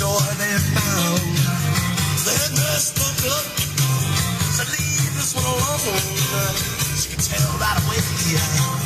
joy they found. They there's the cook So leave this one alone. She can tell right away.